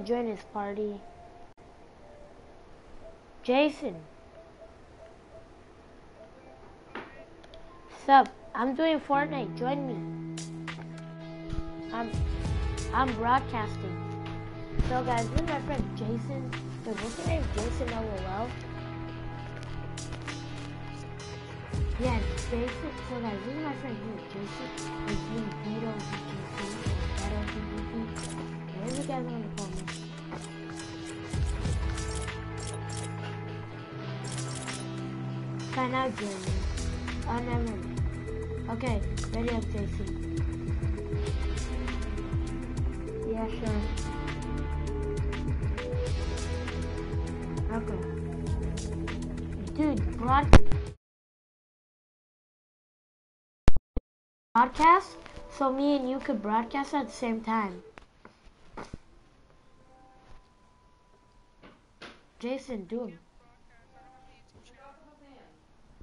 join his party. Jason. Sup? I'm doing Fortnite. Join me. I'm I'm broadcasting. So guys, this is my friend Jason. Wait, what's your name? Jason LOL. Yeah, Jason. So guys, this is my friend here, Jason. His name Vito VGC. Vito VGC. Whatever you guys want to call me. Sign out, Jeremy. Oh, never mind. Okay, ready up, Jason. Yeah, sure. Okay. Dude, broad broadcast so me and you could broadcast at the same time. Jason, do it.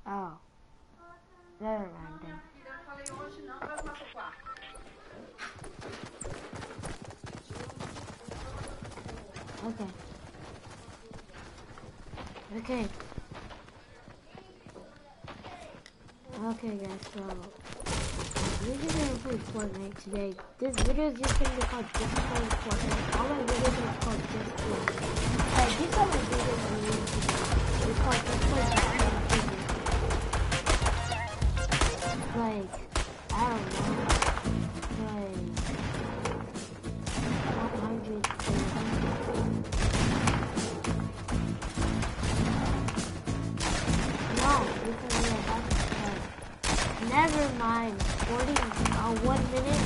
Oh. Never mind then. Okay. Okay. Okay guys, so we're just gonna play Fortnite today. This video is just gonna be called Just Playing Fortnite. All my videos are called Just Playing. Like these are my videos on YouTube. It's called Just Playing Fortnite. 9, 40, uh, 1 minute.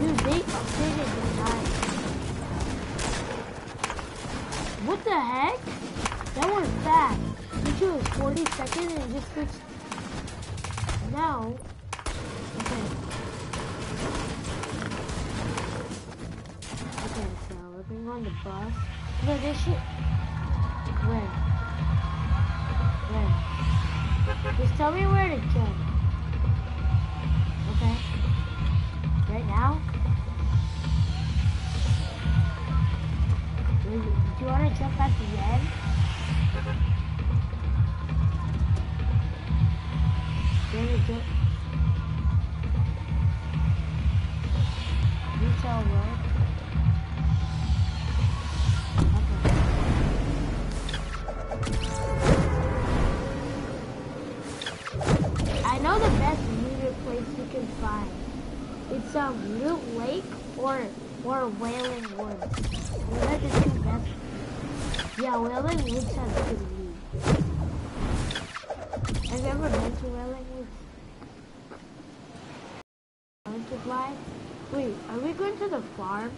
Dude, they updated the time. What the heck? That was fast. You was 40 seconds and it just switched. Now, okay. Okay, so we're going on the bus. No, this shit. When? When? Just tell me where to jump. Okay. Right now? Do you, do you want to jump at the end? Do you jump? Retail Row? Okay. I know the best meter place you can find. It's um Loot Lake or or Wailing Woods. Those are the two best. Yeah, Wailing Woods has good loot. Have you ever been to Wailing Woods? To fly? Wait, are we going to the farm?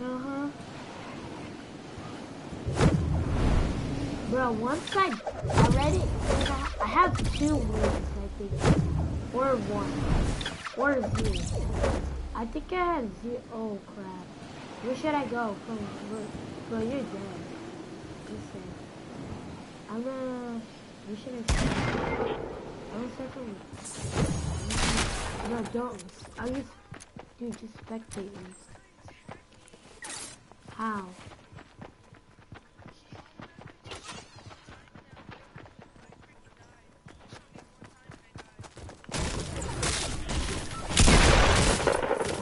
Uh huh. Bro, once I already, I have two wins, I think, or one, or zero. I think I have zero. Oh crap! Where should I go? Bro, bro, you're dead. Listen, I'm gonna. Where should I start? I'm gonna. No, don't. I'll just, dude, just spectate me. How?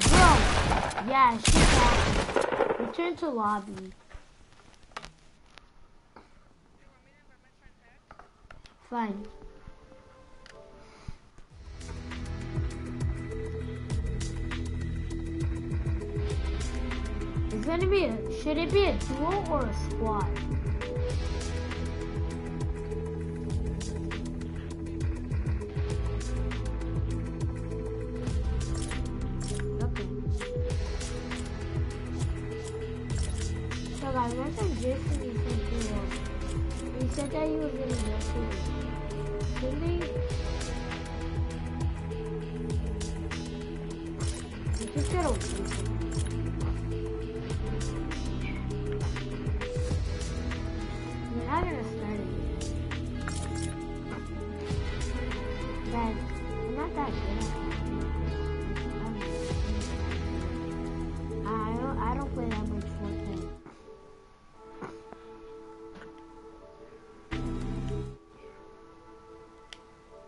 Bro! Yeah, she's happened. Return to lobby. Fine. It's gonna be a, should it be a duo or a squad? Jason is something wrong. He said that he was. Should he? He just gotta wait.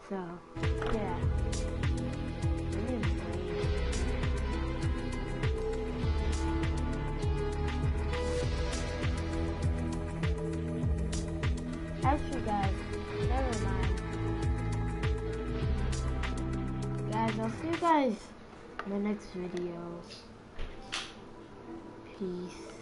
So, yeah. Actually, guys, never mind. Guys, I'll see you guys in the next video. Peace.